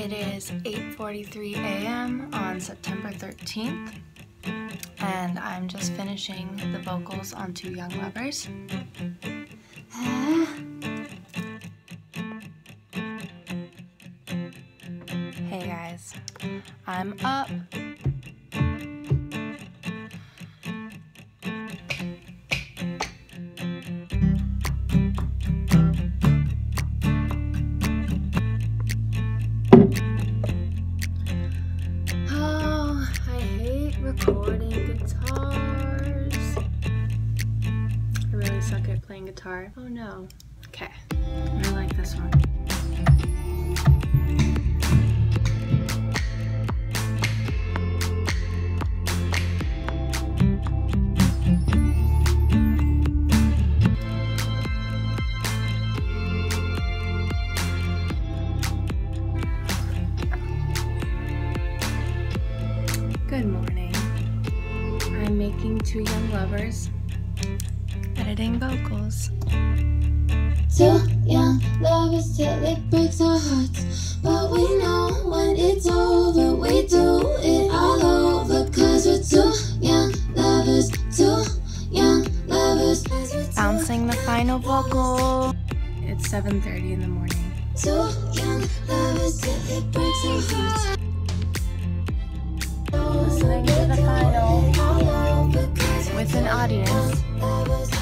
It is 8:43 a.m. on September 13th, and I'm just finishing the vocals on Two Young Lovers. hey guys, I'm up. Recording guitars. I really suck at playing guitar. Oh no. Okay, I like this one. Good morning. I'm making Two Young Lovers, editing vocals. Two young lovers till it breaks our hearts. But we know when it's over, we do it all over. Cause we're two young lovers, two young lovers. Bouncing the final vocal. It's 7:30 in the morning. Two young lovers till it breaks our hearts. An audience.